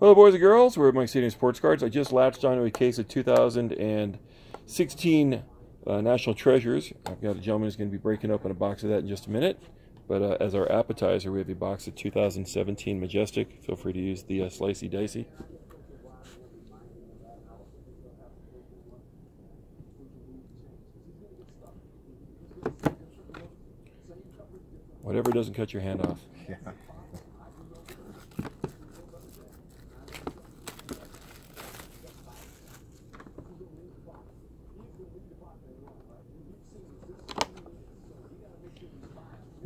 Hello, boys and girls. We're Mike's Stadium Sports Cards. I just latched onto a case of 2016 uh, National Treasures. I've got a gentleman who's going to be breaking open a box of that in just a minute. But uh, as our appetizer, we have a box of 2017 Majestic. Feel free to use the uh, slicey dicey. Whatever doesn't cut your hand off. Yeah.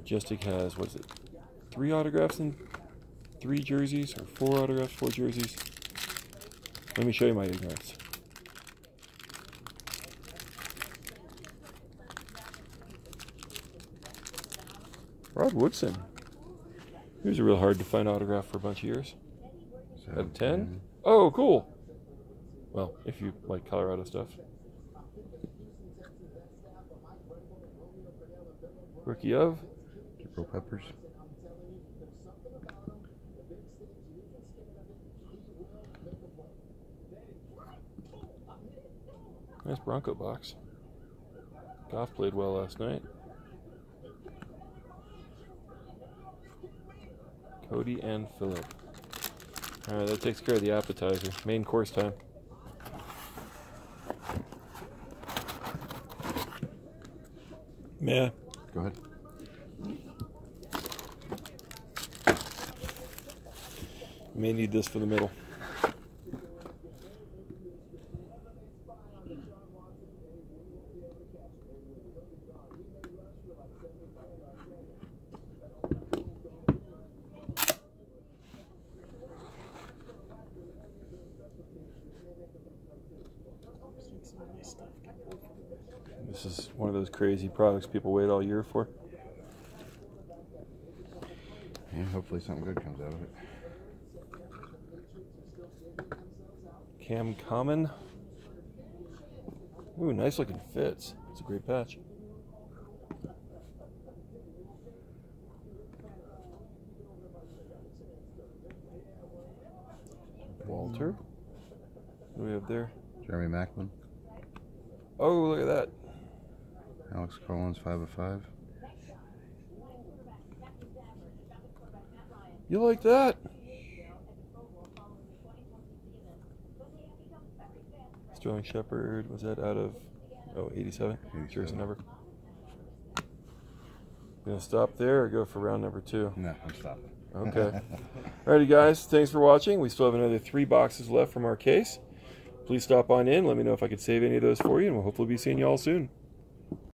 Majestic has, what is it, three autographs and three jerseys, or four autographs, four jerseys? Let me show you my ignorance. Rod Woodson. He was a real hard to find autograph for a bunch of years. Out of 10? Oh, cool. Well, if you like Colorado stuff. Rookie of Jabrill Peppers. Nice Bronco box. Goff played well last night. Cody and Philip. Alright, that takes care of the appetizer. Main course time. Yeah. Go ahead. May need this for the middle. This is one of those crazy products people wait all year for. Yeah, hopefully something good comes out of it. Cam Common. Ooh, nice looking fits. It's a great patch. Walter. What do we have there? Jeremy Maclin. Oh, look at that. Alex Collins, 5 of 5. You like that? Sterling Shepard, was that out of, oh, 87? 87. Jersey number. Gonna stop there or go for round number two? No, I'm stopping. Okay. Alrighty, guys. Thanks for watching. We still have another three boxes left from our case. Please stop on in. Let me know if I could save any of those for you, and we'll hopefully be seeing you all soon.